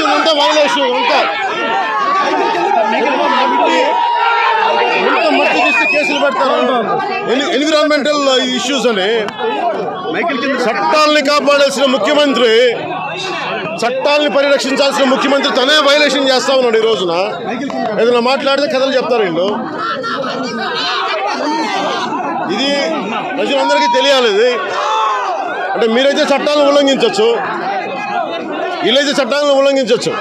కనిపిస్తుందంటే violation అంతా ఎంత మట్టి తీస్తే కేసులు పెడతారు? ఎన్విరాన్మెంటల్ ఇష్యూస్ అని. చట్టాలని కాపాడాల్సిన ముఖ్యమంత్రి చట్టాలని పరిరక్షించాల్సిన ముఖ్యమంత్రి తనే వైలేషన్ చేస్తా ఉన్నాడు ఈ రోజున. ఏదైనా మాట్లాడితే కథలు చెప్తారు వీళ్ళు. ఇది ప్రజలందరికీ తెలియాలి అంటే మీరైతే చట్టాలను ఉల్లంఘించవచ్చు విలేజ్ చట్టాలను ఉల్లంఘించవచ్చు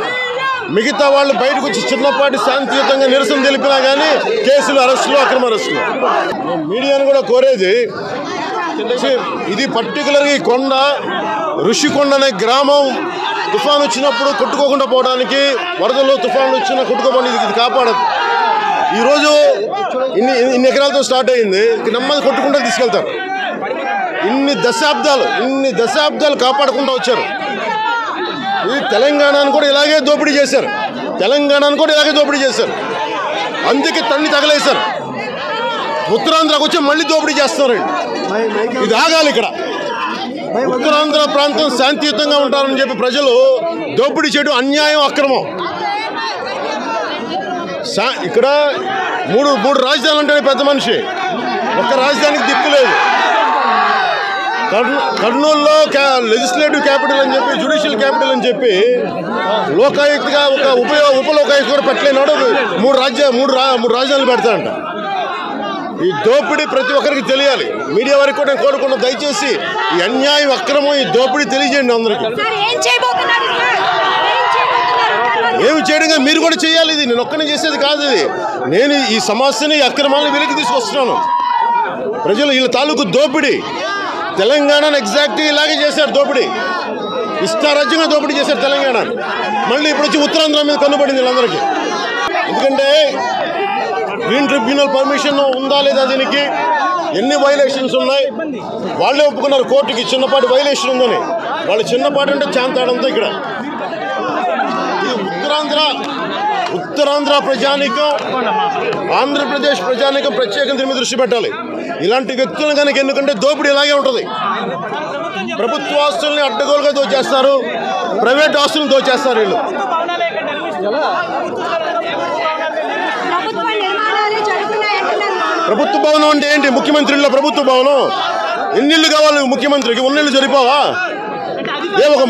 మిగతా వాళ్ళు బయటకు వచ్చి చిన్నపాటి శాంతియుతంగా నిరసన తెలిపినా కానీ కేసులు అరెస్టులు అక్రమ అరెస్టులు. మీడియాను కూడా కోరేది ఇది పర్టికులర్గా ఈ కొండ ఋషికొండ అనే గ్రామం తుఫాన్ వచ్చినప్పుడు కొట్టుకోకుండా పోవడానికి వరదలు తుఫాన్లు వచ్చినా కొట్టుకోకుండా ఇది ఇది కాపాడదు ఈరోజు ఇన్ని ఇన్ని ఎకరాలతో స్టార్ట్ అయింది నెమ్మది కొట్టుకుంటూ తీసుకెళ్తారు. ఇన్ని దశాబ్దాలు ఇన్ని దశాబ్దాలు కాపాడకుండా వచ్చారు. ఈ తెలంగాణను కూడా ఇలాగే దోపిడీ చేశారు. తెలంగాణను కూడా ఇలాగే దోపిడీ చేశారు. అందుకే తన్ని తగలేశారు. ఉత్తరాంధ్రకు వచ్చి మళ్ళీ దోపిడీ చేస్తున్నారండి ఇది ఆగాలి ఇక్కడ. ఉత్తరాంధ్ర ప్రాంతం శాంతియుతంగా ఉంటారని చెప్పి ప్రజలు దోపిడీ చేయడం అన్యాయం అక్రమం. శా- ఇక్కడ మూడు మూడు రాజధానులు ఉంటాయి పెద్ద మనిషి. ఒక్క రాజధానికి దిక్కు లేదు. కర్నూలులో లెజిస్లేటివ్ క్యాపిటల్ అని చెప్పి జ్యుడిషియల్ క్యాపిటల్ అని చెప్పి లోకాయుక్తగా ఒక ఉప ఉప లోకాయుక్త కూడా పెట్టలేనాడు. మూడు రాజ్య మూడు రా మూడు రాజధానులు పెడతాడంట. ఈ దోపిడీ ప్రతి ఒక్కరికి తెలియాలి. మీడియా వరకు కూడా నేను కోరుకున్న దయచేసి ఈ అన్యాయం అక్రమం ఈ దోపిడీ తెలియజేయండి అందరికీ. ఏమి చేయడంగా మీరు కూడా చేయాలి ఇది. నేను ఒక్కనే చేసేది కాదు ఇది. నేను ఈ సమస్యని ఈ అక్రమాలను వెలికి తీసుకొస్తున్నాను. ప్రజలు వీళ్ళ తాలూకు దోపిడీ. తెలంగాణను ఎగ్జాక్ట్ ఇలాగే చేశారు దోపిడీ. ఇష్టారాజ్యంగా దోపిడీ చేశారు తెలంగాణ. మళ్ళీ ఇప్పుడు వచ్చి ఉత్తరాంధ్ర మీద కన్నుపడింది వీళ్ళందరికీ. ఎందుకంటే గ్రీన్ ట్రిబ్యునల్ పర్మిషన్ ఉందా లేదా దీనికి? ఎన్ని వైలేషన్స్ ఉన్నాయి? వాళ్ళే ఒప్పుకున్నారు కోర్టుకి. చిన్నపాటి వైలేషన్ ఉందని. వాళ్ళు చిన్నపాటి అంటే చాంతాడంతా ఇక్కడ. ఇది ఉత్తరాంధ్ర ఉత్తరాంధ్ర ప్రజానికం ఆంధ్రప్రదేశ్ ప్రజానికం ప్రత్యేకంగా దీని మీద దృష్టి పెట్టాలి. ఇలాంటి వ్యక్తులను కనుక ఎందుకంటే దోపిడీ ఇలాగే ఉంటుంది. ప్రభుత్వ ఆస్తుల్ని అడ్డగోలుగా దోచేస్తారు ప్రైవేట్ ఆస్తులను దోచేస్తారు వీళ్ళు. ప్రభుత్వ భవనం అంటే ఏంటి? ముఖ్యమంత్రిలో ప్రభుత్వ భవనం? ఎన్ని ఇళ్ళు కావాలి ముఖ్యమంత్రికి? ఉన్నిళ్ళు సరిపోవా? ఏ ఒక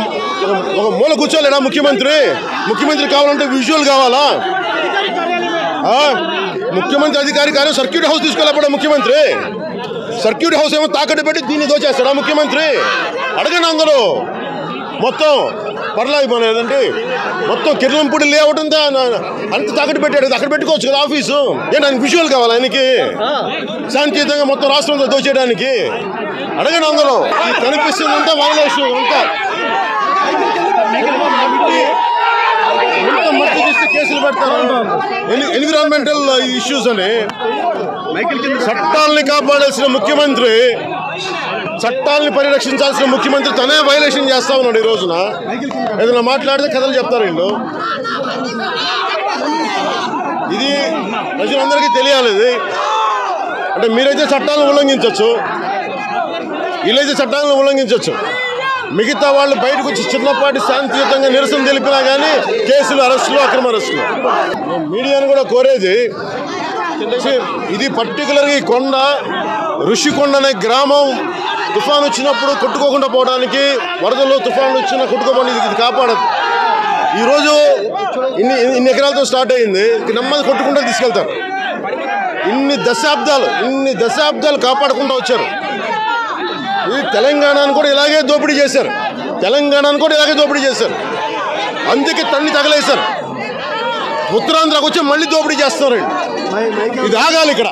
మూల కూర్చోలేడా ముఖ్యమంత్రి? ముఖ్యమంత్రి కావాలంటే విజువల్ కావాలా? ముఖ్యమంత్రి అధికారి కానీ సర్క్యూట్ హౌస్ తీసుకెళ్ళబడ్డా ముఖ్యమంత్రి. సర్క్యూట్ హౌస్ ఏమో తాకట్టు పెట్టి దీన్ని దోచేస్తాడా ముఖ్యమంత్రి? అడగండి అందరూ. మొత్తం పర్లా మన మొత్తం కిరణంపూడి లేఅవుట్ ఉందా? అంత తాకట్టు పెట్టాడు. అక్కడ పెట్టుకోవచ్చు కదా ఆఫీసు? ఏంటి ఆయన విజువల్ కావాలి ఆయనకి? శాంతియుతంగా మొత్తం రాష్ట్రంలో దోచేయడానికి. అడగండి అందరూ. కనిపిస్తుంది అంతా వైలేషన్ అంతా ఎంత మట్టి తీస్తే కేసులు పెడతారు ఎన్- ఎన్విరాన్మెంటల్ ఇష్యూస్ అని చట్టాలని కాపాడాల్సిన ముఖ్యమంత్రి చట్టాలని పరిరక్షించాల్సిన ముఖ్యమంత్రి తనే వైలేషన్ చేస్తా ఉన్నాడు ఈ రోజున. ఏదైనా మాట్లాడితే కథలు చెప్తారు వీళ్ళు. ఇది ప్రజలందరికీ తెలియాలి ఇది. అంటే మీరైతే చట్టాలను ఉల్లంఘించవచ్చు వీళ్ళైతే చట్టాలను ఉల్లంఘించవచ్చు మిగతా వాళ్ళు బయటకు వచ్చి చిన్నపాటి శాంతియుతంగా నిరసన తెలిపినా కానీ కేసులు అరెస్టులు అక్రమ అరెస్టులు. మీడియాను కూడా కోరేది ఇది పర్టికులర్గా ఈ కొండ ఋషికొండ అనే గ్రామం తుఫాన్ వచ్చినప్పుడు కొట్టుకోకుండా పోవడానికి వరదలు తుఫాన్లు వచ్చిన కొట్టుకోకుండా ఇది కాపాడదు. ఈరోజు ఇన్ని ఇన్ని ఎకరాలతో స్టార్ట్ అయింది నెమ్మది కొట్టుకుంటూ తీసుకెళ్తారు. ఇన్ని దశాబ్దాలు ఇన్ని దశాబ్దాలు కాపాడకుండా వచ్చారు. ఈ తెలంగాణను కూడా ఇలాగే దోపిడీ చేశారు. తెలంగాణను కూడా ఇలాగే దోపిడీ చేశారు. అందుకే తన్ని తగలేశారు. ఉత్తరాంధ్రకు వచ్చి మళ్ళీ దోపిడీ చేస్తున్నారండి ఇది ఆగాలి ఇక్కడ.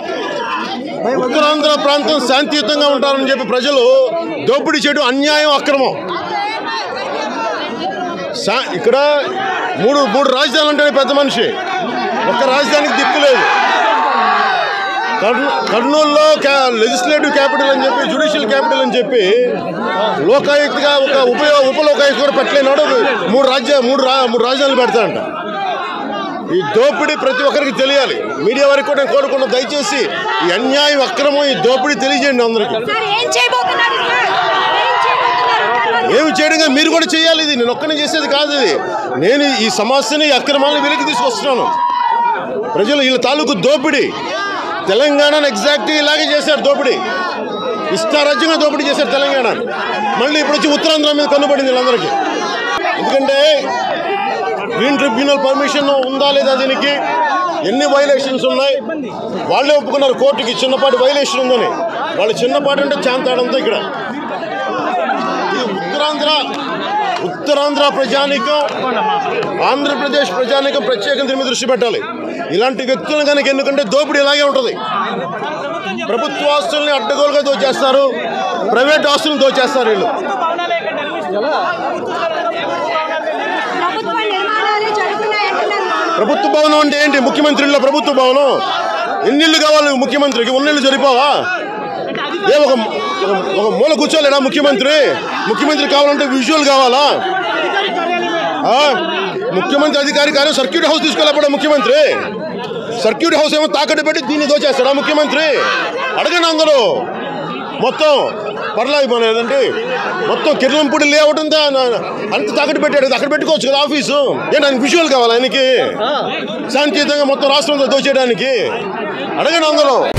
ఉత్తరాంధ్ర ప్రాంతం శాంతియుతంగా ఉంటారని చెప్పి ప్రజలు దోపిడీ చేయడం అన్యాయం అక్రమం. ఇక్కడ మూడు మూడు రాజధానులు ఉంటాయి పెద్ద మనిషి. ఒక రాజధానికి దిక్కు లేదు. కర్నూలులో లెజిస్లేటివ్ క్యాపిటల్ అని చెప్పి జ్యుడిషియల్ క్యాపిటల్ అని చెప్పి లోకాయుక్తగా ఒక ఉప ఉప లోకాయుక్త కూడా పెట్టలేనాడు. మూడు రాజ్య మూడు రా మూడు రాజధానులు పెడతాడంట. ఈ దోపిడీ ప్రతి ఒక్కరికి తెలియాలి. మీడియా వరకు కూడా నేను కోరుకున్న దయచేసి ఈ అన్యాయం అక్రమం ఈ దోపిడీ తెలియజేయండి అందరికీ. ఏమి చేయడంగా మీరు కూడా చేయాలి ఇది. నేను ఒక్కనే చేసేది కాదు ఇది. నేను ఈ సమస్యని ఈ అక్రమాలను వెలికి తీసుకొస్తున్నాను. ప్రజలు వీళ్ళ తాలూకు దోపిడీ. తెలంగాణను ఎగ్జాక్ట్ ఇలాగే చేశారు దోపిడీ. ఇష్టారాజ్యంగా దోపిడీ చేశారు తెలంగాణ మళ్ళీ ఇప్పుడు వచ్చి ఉత్తరాంధ్ర మీద కన్నుపడింది వీళ్ళందరికీ. ఎందుకంటే గ్రీన్ ట్రిబ్యునల్ పర్మిషన్ ఉందా లేదా దీనికి? ఎన్ని వైలేషన్స్ ఉన్నాయి? వాళ్ళే ఒప్పుకున్నారు కోర్టుకి. చిన్నపాటి వైలేషన్ ఉందని. వాళ్ళు చిన్నపాటి అంటే చాంతాడంతా ఇక్కడ. ఇది ఉత్తరాంధ్ర ఉత్తరాంధ్ర ప్రజానికం ఆంధ్రప్రదేశ్ ప్రజానికం ప్రత్యేకంగా దీని మీద దృష్టి పెట్టాలి. ఇలాంటి వ్యక్తులను కనుక ఎందుకంటే దోపిడీ ఇలాగే ఉంటుంది. ప్రభుత్వ ఆస్తుల్ని అడ్డగోలుగా దోచేస్తారు. ప్రైవేట్ ఆస్తులను దోచేస్తారు వీళ్ళు. ప్రభుత్వ భవనం అంటే ఏంటి? ముఖ్యమంత్రిలో ప్రభుత్వ భవనం. ఎన్నిళ్ళు కావాలి ముఖ్యమంత్రికి? ఉన్నిళ్ళు సరిపోవా? ఏ ఒక మూల కూర్చోలేడా ముఖ్యమంత్రి? ముఖ్యమంత్రి కావాలంటే విజువల్ కావాలా? ముఖ్యమంత్రి అధికారి కానీ సర్క్యూట్ హౌస్ తీసుకెళ్ళకపోవడం ముఖ్యమంత్రి. సర్క్యూట్ హౌస్ ఏమో తాకట్టు పెట్టి దీన్ని దోచేస్తాడా ముఖ్యమంత్రి? అడగండి అందరూ. మొత్తం పర్లా మన ఏదంటే మొత్తం కిరణంపూడి లేఅవుట్ ఉందా? అంత తాకట్టు పెట్టాడు. అక్కడ పెట్టుకోవచ్చు కదా ఆఫీసు. ఏంటి ఆయనకి విజువల్ కావాలి ఆయనకి? శాంతియుతంగా మొత్తం రాష్ట్రంలో దోచేయడానికి. అడగండి అందరూ.